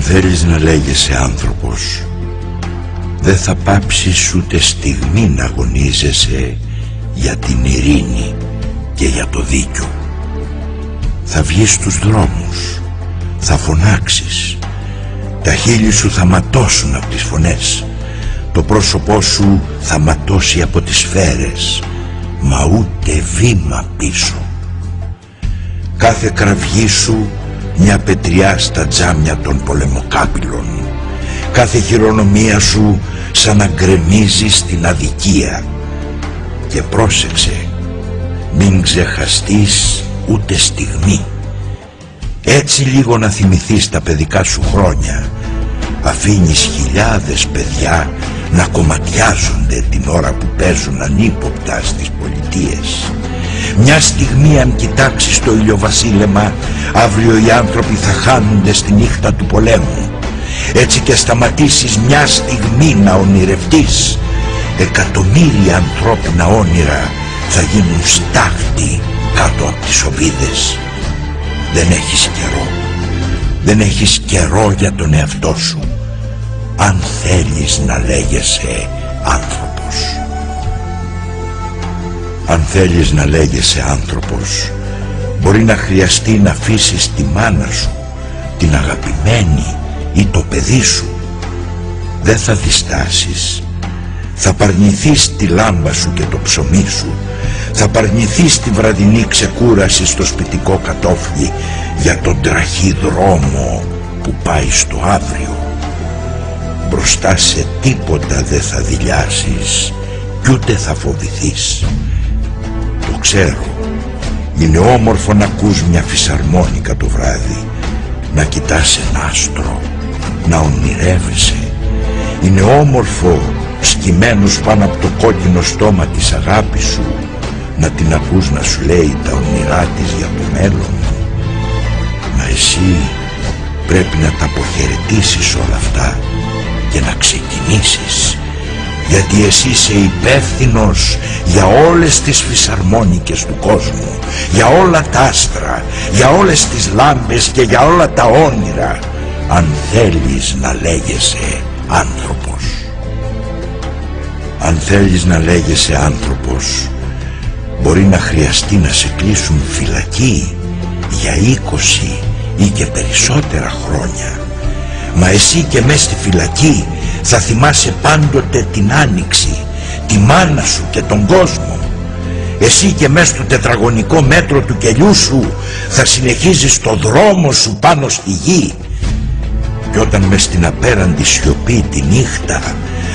θέλεις να λέγεσαι άνθρωπος δεν θα πάψεις ούτε στιγμή να αγωνίζεσαι για την ειρήνη και για το δίκιο. Θα βγεις στους δρόμους, θα φωνάξεις, τα χείλη σου θα ματώσουν από τις φωνές, το πρόσωπό σου θα ματώσει από τις σφαίρες, μα ούτε βήμα πίσω. Κάθε κραυγή σου μια πετριά στα τζάμια των πολεμοκάπηλων, κάθε χειρονομία σου σαν να γκρεμίζει στην αδικία. Και πρόσεξε μην ξεχαστείς ούτε στιγμή. Έτσι λίγο να θυμηθείς τα παιδικά σου χρόνια. Αφήνεις χιλιάδες παιδιά να κομματιάζονται την ώρα που παίζουν ανύποπτα στις πολιτείες μια στιγμή αν κοιτάξεις το ηλιοβασίλεμα αύριο οι άνθρωποι θα χάνονται στη νύχτα του πολέμου. Έτσι και σταματήσεις μια στιγμή να ονειρευτείς. Εκατομμύρια ανθρώπινα όνειρα θα γίνουν στάχτη κάτω από τις οβίδες δεν έχεις καιρό. Δεν έχεις καιρό για τον εαυτό σου αν θέλεις να λέγεσαι άνθρωπος αν θέλεις να λέγεσαι άνθρωπος μπορεί να χρειαστεί να αφήσεις τη μάνα σου την αγαπημένη ή το παιδί σου. Δεν θα διστάσεις. Θα παρνηθείς τη λάμπα σου και το ψωμί σου. Θα παρνηθείς τη βραδινή ξεκούραση στο σπιτικό κατόφλι για τον τραχή δρόμο που πάει στο αύριο. Μπροστά σε τίποτα δεν θα δηλιάσεις κι ούτε θα φοβηθείς. το ξέρω είναι όμορφο να ακούς μια φυσαρμόνικα το βράδυ να κοιτάς ένα άστρο να ονειρεύεσαι. Είναι όμορφο σκυμμένος πάνω από το κόκκινο στόμα της αγάπης σου να την ακούς να σου λέει τα όνειρά της για το μέλλον. Μα εσύ πρέπει να τα αποχαιρετήσεις όλα αυτά και να ξεκινήσεις γιατί εσύ είσαι υπεύθυνος για όλες τις φυσαρμόνικες του κόσμου για όλα τα άστρα για όλες τις λάμπες και για όλα τα όνειρα αν θέλεις να λέγεσαι άνθρωπος. Αν θέλεις να λέγεσαι άνθρωπος, μπορεί να χρειαστεί να σε κλείσουν φυλακή για 20 ή και περισσότερα χρόνια. Μα εσύ και μες στη φυλακή θα θυμάσαι πάντοτε την άνοιξη, τη μάνα σου και τον κόσμο. Εσύ και μες στο τετραγωνικό μέτρο του κελιού σου θα συνεχίζεις το δρόμο σου πάνω στη γη. Κι όταν μες στην απέραντη σιωπή τη νύχτα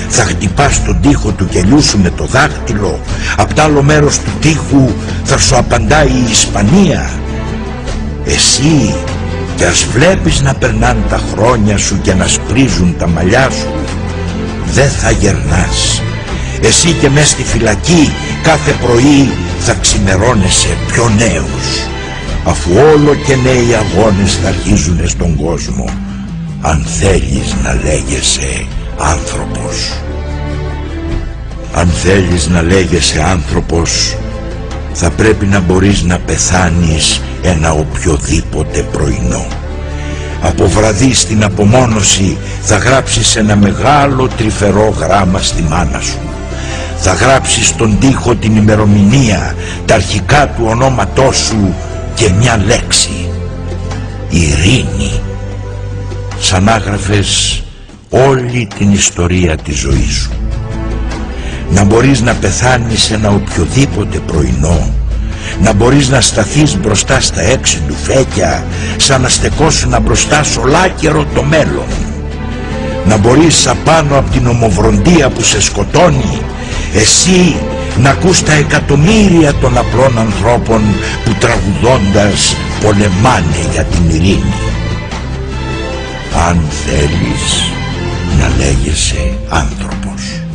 θα χτυπάς τον τοίχο του κελιού σου με το δάχτυλο. Απ' τ' άλλο μέρος του τοίχου θα σου απαντάει η Ισπανία. Εσύ κι ας βλέπεις να περνάνε τα χρόνια σου και να σπρίζουν τα μαλλιά σου δεν θα γερνάς εσύ και μες στη φυλακή κάθε πρωί θα ξημερώνεσαι πιο νέος αφού όλο και νέοι αγώνες θα αρχίζουν στον κόσμο αν θέλεις να λέγεσαι άνθρωπος. Αν θέλεις να λέγεσαι άνθρωπος θα πρέπει να μπορείς να πεθάνεις ένα οποιοδήποτε πρωινό. Από βραδύ στην απομόνωση θα γράψεις ένα μεγάλο τρυφερό γράμμα στη μάνα σου. Θα γράψεις στον τοίχο την ημερομηνία, τα αρχικά του ονόματός σου και μια λέξη. Ειρήνη σαν άγραφες όλη την ιστορία της ζωής σου. Να μπορείς να πεθάνεις ένα οποιοδήποτε πρωινό, να μπορείς να σταθείς μπροστά στα έξι του φέκια σαν να στεκόσουν μπροστά σ' ολάκερο το μέλλον. Να μπορείς απάνω από την ομοβροντία που σε σκοτώνει, εσύ να ακούς τα εκατομμύρια των απλών ανθρώπων που τραγουδώντας πολεμάνε για την ειρήνη αν θέλεις να λέγεσαι άνθρωπος.